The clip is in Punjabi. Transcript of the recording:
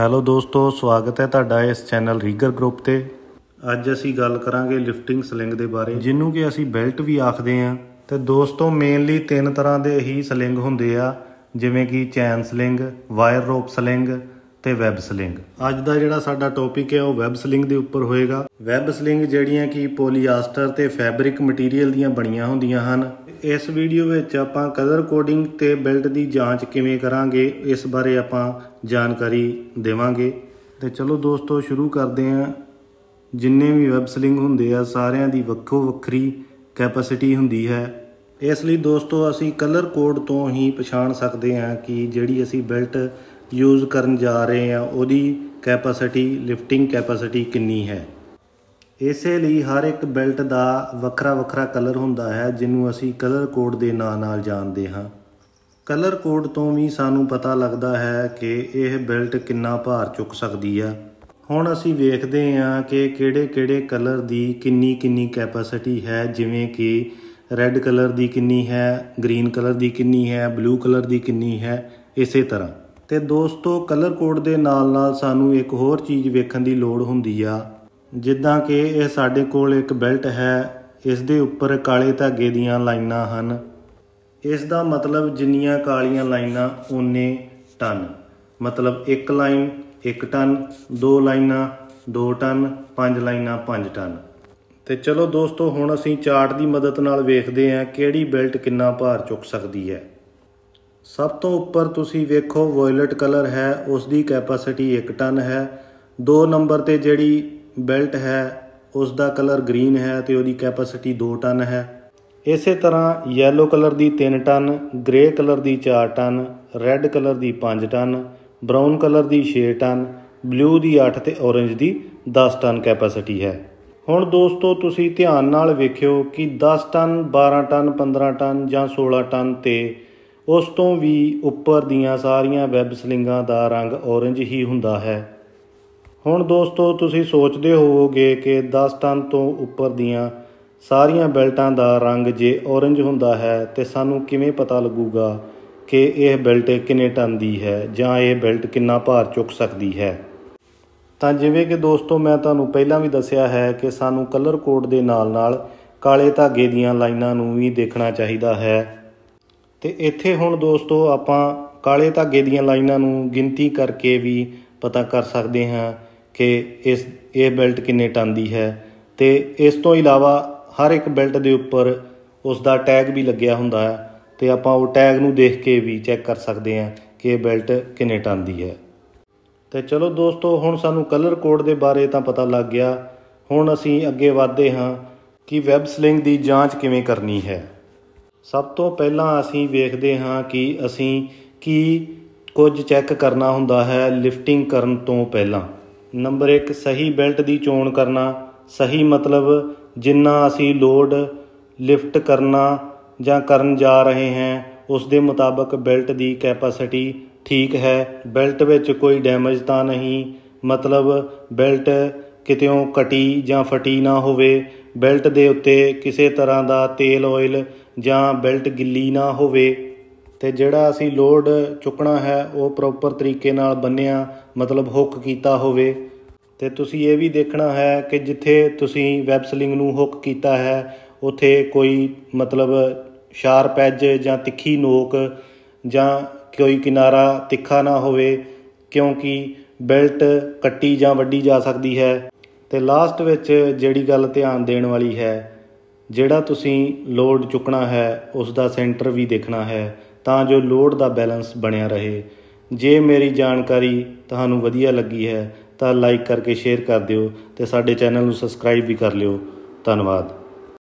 ਹੈਲੋ ਦੋਸਤੋ, ਸਵਾਗਤ ਹੈ ਤੁਹਾਡਾ ਇਸ ਚੈਨਲ ਰੀਗਰ ਗਰੁੱਪ ਤੇ। ਅੱਜ ਅਸੀਂ ਗੱਲ ਕਰਾਂਗੇ ਲਿਫਟਿੰਗ ਸਲਿੰਗ ਦੇ ਬਾਰੇ ਜਿਹਨੂੰ ਕਿ ਅਸੀਂ ਬੈਲਟ ਵੀ ਆਖਦੇ ਹਾਂ। ਤੇ ਦੋਸਤੋ ਮੇਨਲੀ ਤਿੰਨ ਤਰ੍ਹਾਂ ਦੇ ਹੀ ਸਲਿੰਗ ਹੁੰਦੇ ਆ, ਜਿਵੇਂ ਕਿ chain sling, wire rope sling ਤੇ ਵੈਬ ਸਲਿੰਗ। ਅੱਜ ਦਾ ਜਿਹੜਾ ਸਾਡਾ ਟੌਪਿਕ ਹੈ, ਉਹ ਵੈਬ ਸਲਿੰਗ ਦੇ ਉੱਪਰ ਹੋਏਗਾ। ਵੈਬ ਸਲਿੰਗ ਜਿਹੜੀਆਂ ਕਿ ਪੋਲੀਆਸਟਰ ਤੇ ਫੈਬਰਿਕ ਮਟੀਰੀਅਲ ਦੀਆਂ ਬਣੀਆਂ ਹੁੰਦੀਆਂ ਹਨ। ਇਸ ਵੀਡੀਓ ਵਿੱਚ ਆਪਾਂ ਕਲਰ ਕੋਡਿੰਗ ਤੇ ਬੈਲਟ ਦੀ ਜਾਂਚ ਕਿਵੇਂ ਕਰਾਂਗੇ, ਇਸ ਬਾਰੇ ਆਪਾਂ ਜਾਣਕਾਰੀ ਦੇਵਾਂਗੇ। ਤੇ ਚਲੋ ਦੋਸਤੋ, ਸ਼ੁਰੂ ਕਰਦੇ ਹਾਂ। ਜਿੰਨੇ ਵੀ ਵੈਬ ਸਲਿੰਗ ਹੁੰਦੇ ਆ, ਸਾਰਿਆਂ ਦੀ ਵੱਖੋ ਵੱਖਰੀ ਕੈਪੈਸਿਟੀ ਹੁੰਦੀ ਹੈ। ਇਸ ਲਈ ਦੋਸਤੋ, ਅਸੀਂ ਕਲਰ ਕੋਡ ਤੋਂ ਹੀ ਪਛਾਣ ਸਕਦੇ ਹਾਂ ਕਿ ਜਿਹੜੀ ਅਸੀਂ ਬੈਲਟ ਯੂਜ਼ ਕਰਨ ਜਾ ਰਹੇ ਹਾਂ, ਉਹਦੀ ਕੈਪੈਸਿਟੀ ਲਿਫਟਿੰਗ ਕੈਪੈਸਿਟੀ ਕਿੰਨੀ ਹੈ? ਇਸੇ ਲਈ ਹਰ ਇੱਕ ਬੈਲਟ ਦਾ ਵੱਖਰਾ ਵੱਖਰਾ ਕਲਰ ਹੁੰਦਾ ਹੈ, ਜਿਹਨੂੰ ਅਸੀਂ ਕਲਰ ਕੋਡ ਦੇ ਨਾਂ ਨਾਲ ਜਾਣਦੇ ਹਾਂ। ਕਲਰ ਕੋਡ ਤੋਂ ਵੀ ਸਾਨੂੰ ਪਤਾ ਲੱਗਦਾ ਹੈ ਕਿ ਇਹ ਬੈਲਟ ਕਿੰਨਾ ਭਾਰ ਚੁੱਕ ਸਕਦੀ ਆ। ਹੁਣ ਅਸੀਂ ਵੇਖਦੇ ਹਾਂ ਕਿ ਕਿਹੜੇ-ਕਿਹੜੇ ਕਲਰ ਦੀ ਕਿੰਨੀ ਕਿੰਨੀ ਕੈਪੈਸਿਟੀ ਹੈ, ਜਿਵੇਂ ਕਿ ਰੈੱਡ ਕਲਰ ਦੀ ਕਿੰਨੀ ਹੈ ਗ੍ਰੀਨ ਕਲਰ ਦੀ ਕਿੰਨੀ ਹੈ ਬਲੂ ਕਲਰ ਦੀ ਕਿੰਨੀ ਹੈ, ਇਸੇ ਤਰ੍ਹਾਂ। ਤੇ ਦੋਸਤੋ ਕਲਰ ਕੋਡ ਦੇ ਨਾਲ-ਨਾਲ ਸਾਨੂੰ ਇੱਕ ਹੋਰ ਚੀਜ਼ ਵੇਖਣ ਦੀ ਲੋੜ ਹੁੰਦੀ ਆ। ਜਿੱਦਾਂ ਕਿ ਇਹ ਸਾਡੇ ਕੋਲ ਇੱਕ ਬੈਲਟ ਹੈ, ਇਸ ਦੇ ਉੱਪਰ ਕਾਲੇ ਧਾਗੇ ਦੀਆਂ ਲਾਈਨਾਂ ਹਨ। ਇਸ ਦਾ ਮਤਲਬ ਜਿੰਨੀਆਂ ਕਾਲੀਆਂ ਲਾਈਨਾਂ, ਓਨੇ ਟਨ। ਮਤਲਬ ਇੱਕ ਲਾਈਨ 1 ਟਨ, ਦੋ ਲਾਈਨਾਂ 2 ਟਨ, ਪੰਜ ਲਾਈਨਾਂ 5 ਟਨ। ਤੇ ਚਲੋ ਦੋਸਤੋ, ਹੁਣ ਅਸੀਂ ਚਾਰਟ ਦੀ ਮਦਦ ਨਾਲ ਵੇਖਦੇ ਹਾਂ ਕਿਹੜੀ ਬੈਲਟ ਕਿੰਨਾ ਭਾਰ ਚੁੱਕ ਸਕਦੀ ਹੈ। ਸਭ ਤੋਂ ਉੱਪਰ ਤੁਸੀਂ ਵੇਖੋ ਵਾਇਲਟ ਕਲਰ ਹੈ ਉਸ ਦੀ ਕੈਪੈਸਿਟੀ 1 ਟਨ ਹੈ। 2 ਨੰਬਰ ਤੇ ਜਿਹੜੀ ਬੈਲਟ ਹੈ ਉਸ ਦਾ ਕਲਰ ਗ੍ਰੀਨ ਹੈ ਤੇ ਉਹਦੀ ਕੈਪੈਸਿਟੀ 2 ਟਨ ਹੈ। ਇਸੇ ਤਰ੍ਹਾਂ ਯੈਲੋ ਕਲਰ ਦੀ 3 ਟਨ ਗ੍ਰੇ ਕਲਰ ਦੀ 4 ਟਨ ਰੈੱਡ ਕਲਰ ਦੀ 5 ਟਨ ਬਰਾਊਨ ਕਲਰ ਦੀ 6 ਟਨ ਬਲੂ ਦੀ 8 ਤੇ ਔਰੇਂਜ ਦੀ 10 ਟਨ ਕੈਪੈਸਿਟੀ ਹੈ। ਹੁਣ ਦੋਸਤੋ ਤੁਸੀਂ ਧਿਆਨ ਨਾਲ ਵੇਖਿਓ ਕਿ 10 ਟਨ 12 ਟਨ 15 ਟਨ ਜਾਂ 16 ਟਨ ਤੇ ਉਸ ਤੋਂ ਵੀ ਉੱਪਰ ਦੀਆਂ ਸਾਰੀਆਂ ਵੈਬ ਸਲਿੰਗਾਂ ਦਾ ਰੰਗ ਔਰੰਜ ਹੀ ਹੁੰਦਾ ਹੈ। ਹੁਣ ਦੋਸਤੋ, ਤੁਸੀਂ ਸੋਚਦੇ ਹੋਵੋਗੇ ਕਿ 10 ਟਨ ਤੋਂ ਉੱਪਰ ਦੀਆਂ ਸਾਰੀਆਂ ਬੈਲਟਾਂ ਦਾ ਰੰਗ ਜੇ ਔਰੰਜ ਹੁੰਦਾ ਹੈ, ਤੇ ਸਾਨੂੰ ਕਿਵੇਂ ਪਤਾ ਲੱਗੂਗਾ ਕਿ ਇਹ ਬੈਲਟ ਕਿੰਨੇ ਟਨ ਦੀ ਹੈ ਜਾਂ ਇਹ ਬੈਲਟ ਕਿੰਨਾ ਭਾਰ ਚੁੱਕ ਸਕਦੀ ਹੈ? ਤਾਂ ਜਿਵੇਂ ਕਿ ਦੋਸਤੋ, ਮੈਂ ਤੁਹਾਨੂੰ ਪਹਿਲਾਂ ਵੀ ਦੱਸਿਆ ਹੈ ਕਿ ਸਾਨੂੰ ਕਲਰ ਕੋਡ ਦੇ ਨਾਲ-ਨਾਲ ਕਾਲੇ ਧਾਗੇ ਦੀਆਂ ਲਾਈਨਾਂ ਨੂੰ ਵੀ ਦੇਖਣਾ ਚਾਹੀਦਾ ਹੈ। ਤੇ ਇੱਥੇ ਹੁਣ ਦੋਸਤੋ ਆਪਾਂ ਕਾਲੇ ਧਾਗੇ ਦੀਆਂ ਲਾਈਨਾਂ ਨੂੰ ਗਿਣਤੀ ਕਰਕੇ ਵੀ ਪਤਾ ਕਰ ਸਕਦੇ ਹਾਂ ਕਿ ਇਸ, ਇਹ ਬੈਲਟ ਕਿੰਨੇ ਟਨ ਦੀ ਹੈ। ਤੇ ਇਸ ਤੋਂ ਇਲਾਵਾ ਹਰ ਇੱਕ ਬੈਲਟ ਦੇ ਉੱਪਰ ਉਸ ਦਾ ਟੈਗ ਵੀ ਲੱਗਿਆ ਹੁੰਦਾ ਹੈ ਤੇ ਆਪਾਂ ਉਹ ਟੈਗ ਨੂੰ ਦੇਖ ਕੇ ਵੀ ਚੈੱਕ ਕਰ ਸਕਦੇ ਹਾਂ ਕਿ ਇਹ ਬੈਲਟ ਕਿੰਨੇ ਟਨ ਦੀ ਹੈ। ਤੇ ਚਲੋ ਦੋਸਤੋ, ਹੁਣ ਸਾਨੂੰ ਕਲਰ ਕੋਡ ਦੇ ਬਾਰੇ ਤਾਂ ਪਤਾ ਲੱਗ ਗਿਆ। ਹੁਣ ਅਸੀਂ ਅੱਗੇ ਵਧਦੇ ਹਾਂ ਕਿ ਵੈਬ ਸਲਿੰਗ ਦੀ ਜਾਂਚ ਕਿਵੇਂ ਕਰਨੀ ਹੈ। ਸਭ ਤੋਂ ਪਹਿਲਾਂ ਅਸੀਂ ਵੇਖਦੇ ਹਾਂ ਕਿ ਅਸੀਂ ਕੀ ਕੁਝ ਚੈੱਕ ਕਰਨਾ ਹੁੰਦਾ ਹੈ ਲਿਫਟਿੰਗ ਕਰਨ ਤੋਂ ਪਹਿਲਾਂ। ਨੰਬਰ 1 ਸਹੀ ਬੈਲਟ ਦੀ ਚੋਣ ਕਰਨਾ। ਸਹੀ ਮਤਲਬ ਜਿੰਨਾ ਅਸੀਂ ਲੋਡ ਲਿਫਟ ਕਰਨਾ ਜਾਂ ਕਰਨ ਜਾ ਰਹੇ ਹਾਂ, ਉਸ ਦੇ ਮੁਤਾਬਕ ਬੈਲਟ ਦੀ ਕੈਪੈਸਿਟੀ ਠੀਕ ਹੈ। ਬੈਲਟ ਵਿੱਚ ਕੋਈ ਡੈਮੇਜ ਤਾਂ ਨਹੀਂ। ਮਤਲਬ ਬੈਲਟ ਕਿਤੇੋਂ ਕਟੀ ਜਾਂ ਫਟੀ ਨਾ ਹੋਵੇ, ਬੈਲਟ ਦੇ ਉੱਤੇ ਕਿਸੇ ਤਰ੍ਹਾਂ ਦਾ ਤੇਲ ਆਇਲ ਜਾਂ ਬੈਲਟ ਗਿੱਲੀ ਨਾ ਹੋਵੇ। ਤੇ ਜਿਹੜਾ ਅਸੀਂ ਲੋਡ ਚੁੱਕਣਾ ਹੈ, ਉਹ ਪ੍ਰੋਪਰ ਤਰੀਕੇ ਨਾਲ ਬੰਨਿਆ, ਮਤਲਬ ਹੁੱਕ ਕੀਤਾ ਹੋਵੇ। ਤੇ ਤੁਸੀਂ ਇਹ ਵੀ ਦੇਖਣਾ ਹੈ ਕਿ ਜਿੱਥੇ ਤੁਸੀਂ ਵੈਬ ਸਲਿੰਗ ਨੂੰ ਹੁੱਕ ਕੀਤਾ ਹੈ, ਉਥੇ ਕੋਈ ਮਤਲਬ ਸ਼ਾਰਪ ਐਜ ਜਾਂ ਤਿੱਖੀ ਨੋਕ ਜਾਂ ਕੋਈ ਕਿਨਾਰਾ ਤਿੱਖਾ ਨਾ ਹੋਵੇ, ਕਿਉਂਕਿ ਬੈਲਟ ਕੱਟੀ ਜਾਂ ਵੱਡੀ ਜਾ ਸਕਦੀ ਹੈ। ਤੇ ਲਾਸਟ ਵਿੱਚ ਜਿਹੜੀ ਗੱਲ ਧਿਆਨ ਦੇਣ ਵਾਲੀ ਹੈ, ਜਿਹੜਾ ਤੁਸੀਂ ਲੋਡ ਚੁੱਕਣਾ ਹੈ ਉਸ ਦਾ ਸੈਂਟਰ ਵੀ ਦੇਖਣਾ ਹੈ, ਤਾਂ ਜੋ ਲੋਡ ਦਾ ਬੈਲੈਂਸ ਬਣਿਆ ਰਹੇ। ਜੇ ਮੇਰੀ ਜਾਣਕਾਰੀ ਤੁਹਾਨੂੰ ਵਧੀਆ ਲੱਗੀ ਹੈ, ਤਾਂ ਲਾਈਕ ਕਰਕੇ ਸ਼ੇਅਰ ਕਰ ਦਿਓ ਤੇ ਸਾਡੇ ਚੈਨਲ ਨੂੰ ਸਬਸਕ੍ਰਾਈਬ ਵੀ ਕਰ ਲਿਓ। ਧੰਨਵਾਦ।